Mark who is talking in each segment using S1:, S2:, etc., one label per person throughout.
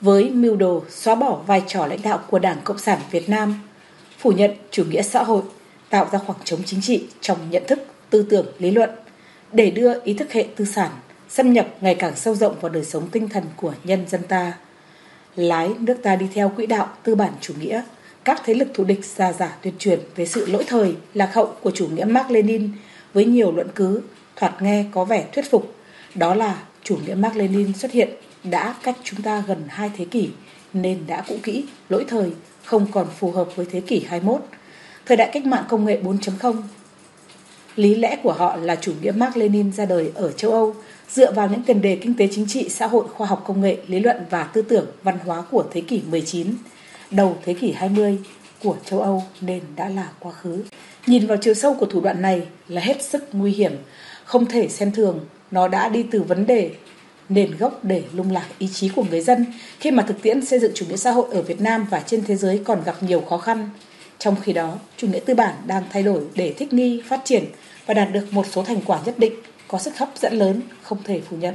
S1: với mưu đồ xóa bỏ vai trò lãnh đạo của Đảng Cộng sản Việt Nam, phủ nhận chủ nghĩa xã hội, tạo ra khoảng trống chính trị trong nhận thức, tư tưởng, lý luận, để đưa ý thức hệ tư sản xâm nhập ngày càng sâu rộng vào đời sống tinh thần của nhân dân ta. Lái nước ta đi theo quỹ đạo tư bản chủ nghĩa, các thế lực thù địch ra giả tuyên truyền về sự lỗi thời, lạc hậu của chủ nghĩa Mark Lenin với nhiều luận cứ, thoạt nghe có vẻ thuyết phục. Đó là chủ nghĩa Mark Lenin xuất hiện đã cách chúng ta gần hai thế kỷ nên đã cũ kỹ, lỗi thời, không còn phù hợp với thế kỷ 21, thời đại cách mạng công nghệ 4.0. Lý lẽ của họ là chủ nghĩa Mark Lenin ra đời ở châu Âu dựa vào những tiền đề kinh tế chính trị, xã hội, khoa học công nghệ, lý luận và tư tưởng, văn hóa của thế kỷ 19, đầu thế kỷ 20 của châu Âu nên đã là quá khứ. Nhìn vào chiều sâu của thủ đoạn này là hết sức nguy hiểm, không thể xem thường, nó đã đi từ vấn đề nền gốc để lung lạc ý chí của người dân khi mà thực tiễn xây dựng chủ nghĩa xã hội ở Việt Nam và trên thế giới còn gặp nhiều khó khăn. Trong khi đó, chủ nghĩa tư bản đang thay đổi để thích nghi, phát triển và đạt được một số thành quả nhất định có sức hấp dẫn lớn không thể phủ nhận.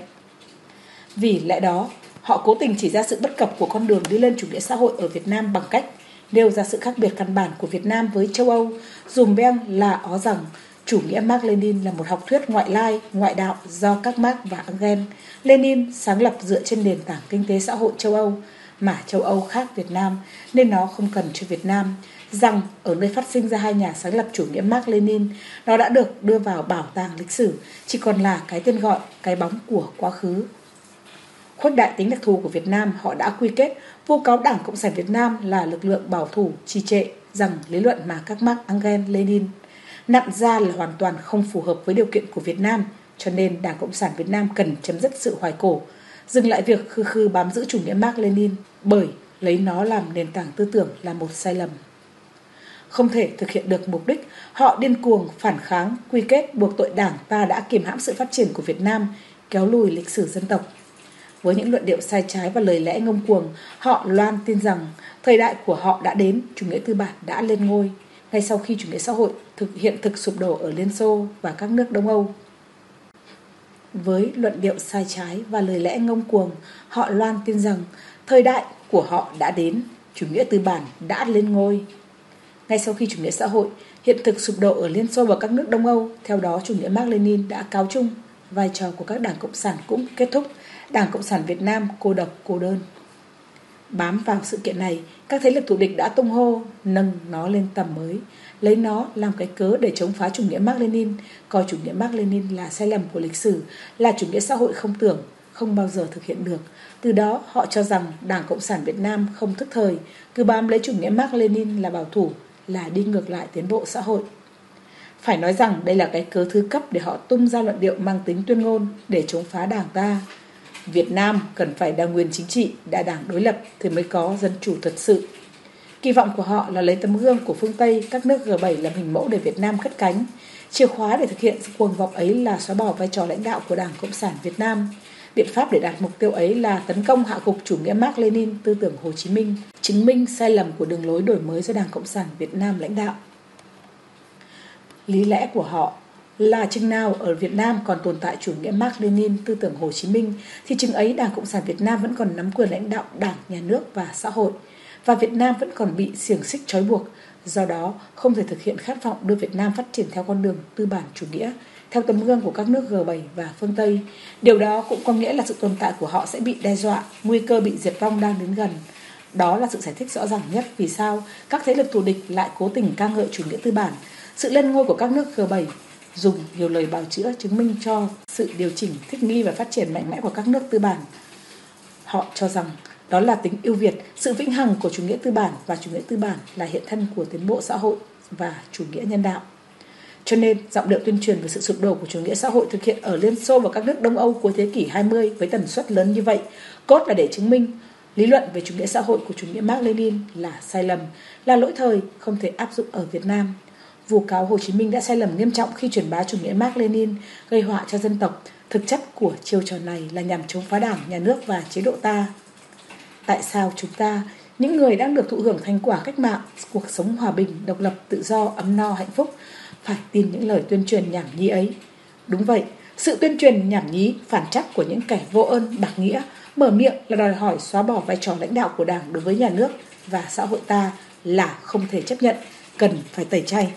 S1: Vì lẽ đó, họ cố tình chỉ ra sự bất cập của con đường đi lên chủ nghĩa xã hội ở Việt Nam bằng cách nêu ra sự khác biệt căn bản của Việt Nam với châu Âu, dùm beng là ó rằng chủ nghĩa Mark Lenin là một học thuyết ngoại lai, ngoại đạo do các Mark và Engel. Lenin sáng lập dựa trên nền tảng kinh tế xã hội châu Âu, mà châu Âu khác Việt Nam nên nó không cần cho Việt Nam rằng ở nơi phát sinh ra hai nhà sáng lập chủ nghĩa Mark Lenin, nó đã được đưa vào bảo tàng lịch sử, chỉ còn là cái tên gọi, cái bóng của quá khứ. Khuếch đại tính đặc thù của Việt Nam, họ đã quy kết vô cáo Đảng Cộng sản Việt Nam là lực lượng bảo thủ, trì trệ, rằng lý luận mà các Mark Engel Lenin nặn ra là hoàn toàn không phù hợp với điều kiện của Việt Nam, cho nên Đảng Cộng sản Việt Nam cần chấm dứt sự hoài cổ, dừng lại việc khư khư bám giữ chủ nghĩa Mark Lenin bởi lấy nó làm nền tảng tư tưởng là một sai lầm không thể thực hiện được mục đích, họ điên cuồng phản kháng, quy kết buộc tội đảng ta đã kiềm hãm sự phát triển của Việt Nam, kéo lùi lịch sử dân tộc. Với những luận điệu sai trái và lời lẽ ngông cuồng, họ loan tin rằng thời đại của họ đã đến, chủ nghĩa tư bản đã lên ngôi, ngay sau khi chủ nghĩa xã hội thực hiện thực sụp đổ ở Liên Xô và các nước Đông Âu. Với luận điệu sai trái và lời lẽ ngông cuồng, họ loan tin rằng thời đại của họ đã đến, chủ nghĩa tư bản đã lên ngôi, ngay sau khi chủ nghĩa xã hội hiện thực sụp đổ ở Liên Xô và các nước Đông Âu, theo đó chủ nghĩa Mark Lenin đã cáo chung vai trò của các đảng cộng sản cũng kết thúc, Đảng Cộng sản Việt Nam cô độc cô đơn. Bám vào sự kiện này, các thế lực thù địch đã tung hô nâng nó lên tầm mới, lấy nó làm cái cớ để chống phá chủ nghĩa Mark Lenin, coi chủ nghĩa Mark Lenin là sai lầm của lịch sử, là chủ nghĩa xã hội không tưởng, không bao giờ thực hiện được. Từ đó họ cho rằng Đảng Cộng sản Việt Nam không thức thời, cứ bám lấy chủ nghĩa Mark Lenin là bảo thủ, là đi ngược lại tiến bộ xã hội. Phải nói rằng đây là cái cớ thứ cấp để họ tung ra luận điệu mang tính tuyên ngôn để chống phá đảng ta. Việt Nam cần phải đa nguyên chính trị, đa đảng đối lập thì mới có dân chủ thật sự. Kỳ vọng của họ là lấy tấm gương của phương Tây, các nước G7 làm hình mẫu để Việt Nam cất cánh. Chìa khóa để thực hiện cuồng vọng ấy là xóa bỏ vai trò lãnh đạo của Đảng Cộng sản Việt Nam, Biện pháp để đạt mục tiêu ấy là tấn công hạ gục chủ nghĩa Mark Lenin, tư tưởng Hồ Chí Minh, chứng minh sai lầm của đường lối đổi mới do Đảng Cộng sản Việt Nam lãnh đạo. Lý lẽ của họ là chừng nào ở Việt Nam còn tồn tại chủ nghĩa Mark Lenin, tư tưởng Hồ Chí Minh, thì chừng ấy Đảng Cộng sản Việt Nam vẫn còn nắm quyền lãnh đạo Đảng, Nhà nước và xã hội, và Việt Nam vẫn còn bị xiềng xích trói buộc, do đó không thể thực hiện khát vọng đưa Việt Nam phát triển theo con đường tư bản chủ nghĩa theo tấm gương của các nước G7 và phương Tây. Điều đó cũng có nghĩa là sự tồn tại của họ sẽ bị đe dọa, nguy cơ bị diệt vong đang đến gần. Đó là sự giải thích rõ ràng nhất vì sao các thế lực thù địch lại cố tình ca ngợi chủ nghĩa tư bản. Sự lên ngôi của các nước G7 dùng nhiều lời bào chữa chứng minh cho sự điều chỉnh thích nghi và phát triển mạnh mẽ của các nước tư bản. Họ cho rằng đó là tính ưu việt, sự vĩnh hằng của chủ nghĩa tư bản và chủ nghĩa tư bản là hiện thân của tiến bộ xã hội và chủ nghĩa nhân đạo. Cho nên, giọng điệu tuyên truyền về sự sụp đổ của chủ nghĩa xã hội thực hiện ở Liên Xô và các nước Đông Âu cuối thế kỷ 20 với tần suất lớn như vậy, cốt là để chứng minh lý luận về chủ nghĩa xã hội của chủ nghĩa Mark Lenin là sai lầm, là lỗi thời, không thể áp dụng ở Việt Nam. Vụ cáo Hồ Chí Minh đã sai lầm nghiêm trọng khi truyền bá chủ nghĩa Mark Lenin, gây họa cho dân tộc. Thực chất của chiêu trò này là nhằm chống phá đảng, nhà nước và chế độ ta. Tại sao chúng ta, những người đang được thụ hưởng thành quả cách mạng, cuộc sống hòa bình, độc lập, tự do, ấm no, hạnh phúc, phải tin những lời tuyên truyền nhảm nhí ấy. Đúng vậy, sự tuyên truyền nhảm nhí, phản trắc của những kẻ vô ơn, bạc nghĩa, Mở miệng là đòi hỏi xóa bỏ vai trò lãnh đạo của Đảng đối với nhà nước và xã hội ta là không thể chấp nhận, cần phải tẩy chay.